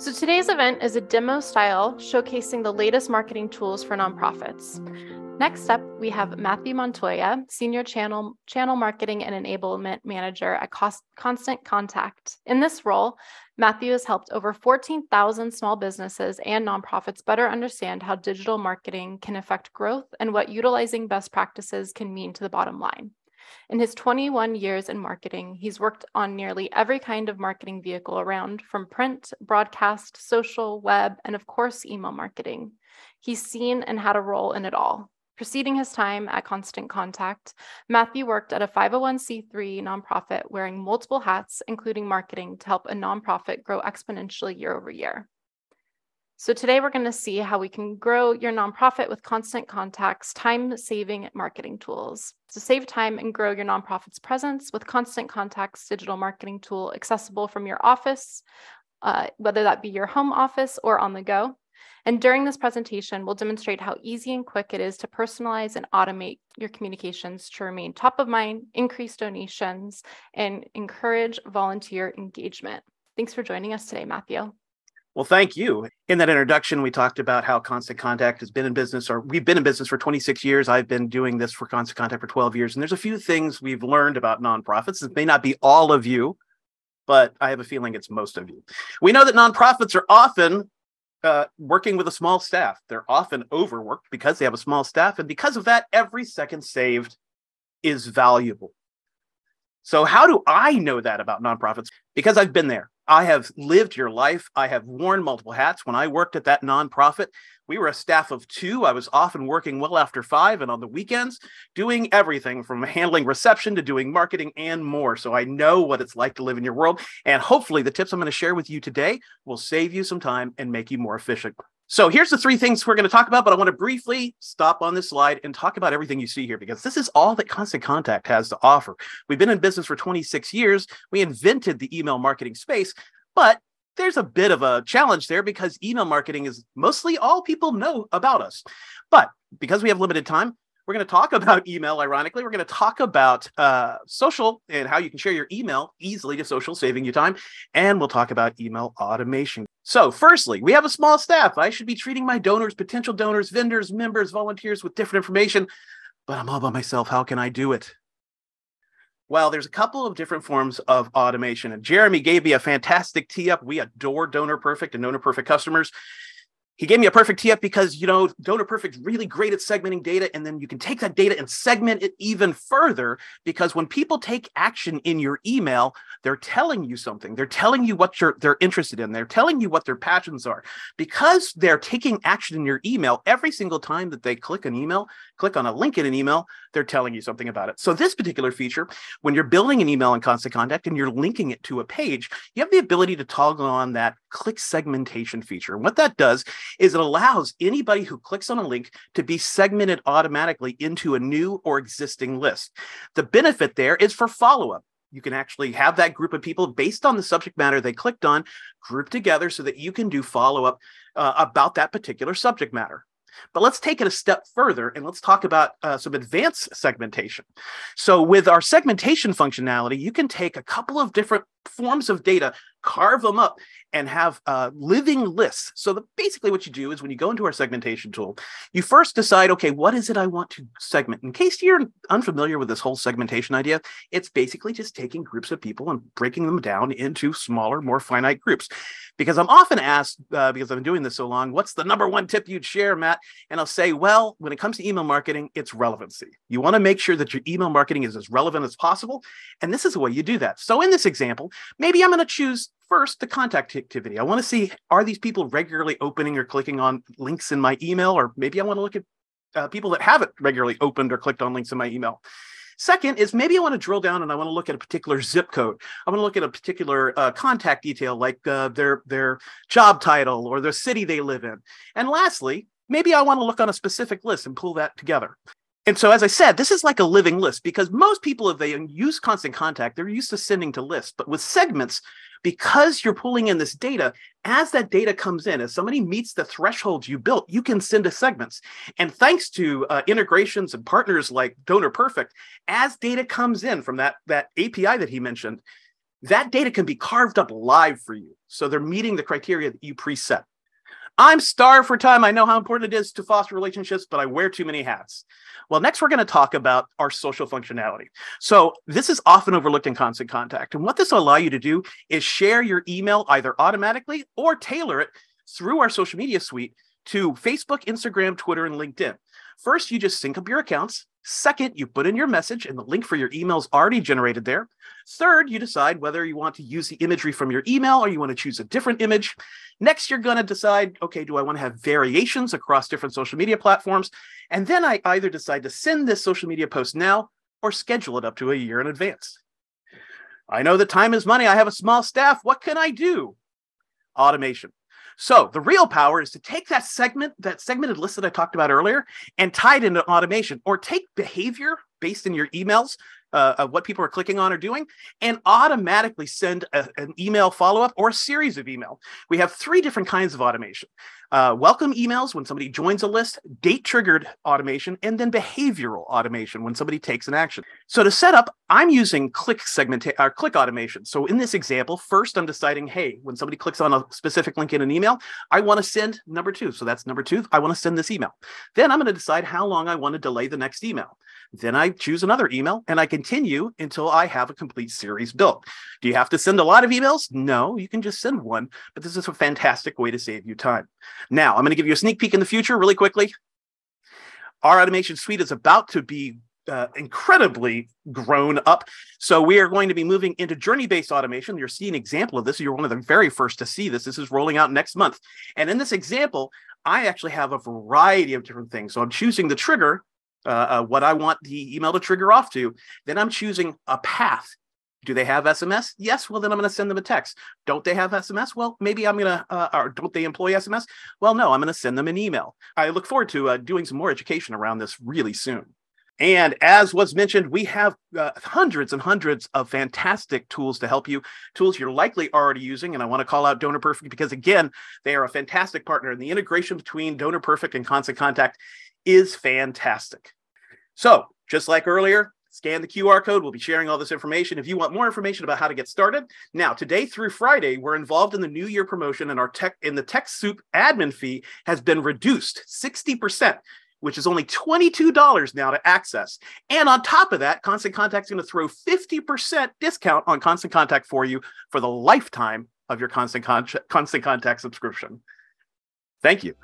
So today's event is a demo style showcasing the latest marketing tools for nonprofits. Next up, we have Matthew Montoya, Senior Channel, Channel Marketing and Enablement Manager at Cost, Constant Contact. In this role, Matthew has helped over 14,000 small businesses and nonprofits better understand how digital marketing can affect growth and what utilizing best practices can mean to the bottom line. In his 21 years in marketing, he's worked on nearly every kind of marketing vehicle around, from print, broadcast, social, web, and of course, email marketing. He's seen and had a role in it all. Preceding his time at Constant Contact, Matthew worked at a 501c3 nonprofit wearing multiple hats, including marketing, to help a nonprofit grow exponentially year over year. So today we're going to see how we can grow your nonprofit with Constant Contact's time-saving marketing tools. To save time and grow your nonprofit's presence with Constant Contact's digital marketing tool accessible from your office, uh, whether that be your home office or on the go. And during this presentation, we'll demonstrate how easy and quick it is to personalize and automate your communications to remain top of mind, increase donations, and encourage volunteer engagement. Thanks for joining us today, Matthew. Well, thank you. In that introduction, we talked about how Constant Contact has been in business, or we've been in business for 26 years. I've been doing this for Constant Contact for 12 years. And there's a few things we've learned about nonprofits. It may not be all of you, but I have a feeling it's most of you. We know that nonprofits are often uh, working with a small staff. They're often overworked because they have a small staff. And because of that, every second saved is valuable. So, how do I know that about nonprofits? Because I've been there. I have lived your life. I have worn multiple hats. When I worked at that nonprofit, we were a staff of two. I was often working well after five and on the weekends, doing everything from handling reception to doing marketing and more. So I know what it's like to live in your world. And hopefully, the tips I'm going to share with you today will save you some time and make you more efficient. So here's the three things we're going to talk about, but I want to briefly stop on this slide and talk about everything you see here because this is all that Constant Contact has to offer. We've been in business for 26 years. We invented the email marketing space, but there's a bit of a challenge there because email marketing is mostly all people know about us. But because we have limited time, we're going to talk about email. Ironically, we're going to talk about uh, social and how you can share your email easily to social, saving you time. And we'll talk about email automation. So, firstly, we have a small staff. I should be treating my donors, potential donors, vendors, members, volunteers with different information, but I'm all by myself. How can I do it? Well, there's a couple of different forms of automation, and Jeremy gave me a fantastic tee up. We adore Donor Perfect and Donor Perfect customers he gave me a perfect up because you know donor perfect really great at segmenting data and then you can take that data and segment it even further because when people take action in your email they're telling you something. They're telling you what you're they're interested in. They're telling you what their passions are. Because they're taking action in your email every single time that they click an email click on a link in an email they're telling you something about it so this particular feature when you're building an email in constant contact and you're linking it to a page you have the ability to toggle on that click segmentation feature and what that does is it allows anybody who clicks on a link to be segmented automatically into a new or existing list. The benefit there is for follow up. You can actually have that group of people based on the subject matter they clicked on grouped together so that you can do follow up uh, about that particular subject matter. But let's take it a step further and let's talk about uh, some advanced segmentation. So, with our segmentation functionality, you can take a couple of different forms of data, carve them up, and have uh, living lists. So the, basically, what you do is when you go into our segmentation tool, you first decide, okay, what is it I want to segment? In case you're unfamiliar with this whole segmentation idea, it's basically just taking groups of people and breaking them down into smaller, more finite groups. Because I'm often asked, uh, because I've been doing this so long, what's the number one tip you'd share, Matt? And I'll say, well, when it comes to email marketing, it's relevancy. You want to make sure that your email marketing is as relevant as possible. And this is the way you do that. So in this example, maybe I'm going to choose first the contact activity. I want to see are these people regularly opening or clicking on links in my email, or maybe I want to look at uh, people that haven't regularly opened or clicked on links in my email. Second is maybe I want to drill down and I want to look at a particular zip code. I want to look at a particular uh, contact detail like uh, their their job title or the city they live in. And lastly, maybe I want to look on a specific list and pull that together. And so, as I said, this is like a living list because most people, if they use constant contact, they're used to sending to lists. But with segments, because you're pulling in this data, as that data comes in, as somebody meets the thresholds you built, you can send to segments. And thanks to uh, integrations and partners like Donor Perfect, as data comes in from that, that API that he mentioned, that data can be carved up live for you. So they're meeting the criteria that you preset. I'm starved for time. I know how important it is to foster relationships, but I wear too many hats. Well, next we're going to talk about our social functionality. So this is often overlooked in Constant Contact. And what this will allow you to do is share your email either automatically or tailor it through our social media suite to Facebook, Instagram, Twitter, and LinkedIn. First, you just sync up your accounts. Second, you put in your message and the link for your email is already generated there. Third, you decide whether you want to use the imagery from your email or you want to choose a different image. Next, you're going to decide, okay, do I want to have variations across different social media platforms? And then I either decide to send this social media post now or schedule it up to a year in advance. I know that time is money. I have a small staff. What can I do? Automation. So the real power is to take that segment, that segmented list that I talked about earlier, and tie it into automation, or take behavior based in your emails uh, of what people are clicking on or doing, and automatically send a, an email follow up or a series of email. We have three different kinds of automation uh, welcome emails when somebody joins a list, date triggered automation, and then behavioral automation when somebody takes an action. So to set up, I'm using click segment or uh, click automation. So in this example, first I'm deciding, hey, when somebody clicks on a specific link in an email, I want to send number two. So that's number two. I want to send this email. Then I'm going to decide how long I want to delay the next email. Then I choose another email and I continue until I have a complete series built. Do you have to send a lot of emails? No, you can just send one, but this is a fantastic way to save you time. Now, I'm going to give you a sneak peek in the future really quickly. Our automation suite is about to be uh, incredibly grown up. So we are going to be moving into journey-based automation. You're seeing an example of this. You're one of the very first to see this. This is rolling out next month. And in this example, I actually have a variety of different things. So I'm choosing the trigger uh, uh, what I want the email to trigger off to. Then I'm choosing a path. Do they have SMS? Yes. Well, then I'm going to send them a text. Don't they have SMS? Well, maybe I'm going to, uh, or don't they employ SMS? Well, no, I'm going to send them an email. I look forward to uh, doing some more education around this really soon. And as was mentioned, we have uh, hundreds and hundreds of fantastic tools to help you, tools you're likely already using. And I want to call out Donor Perfect because, again, they are a fantastic partner. And the integration between Donor Perfect and Constant Contact is fantastic. So, just like earlier, scan the QR code. We'll be sharing all this information. If you want more information about how to get started, now today through Friday, we're involved in the New Year promotion, and our tech in the TechSoup admin fee has been reduced 60%. Which is only $22 now to access. And on top of that, Constant Contact is going to throw 50% discount on Constant Contact for you for the lifetime of your Constant, Con- Constant Contact subscription. Thank you.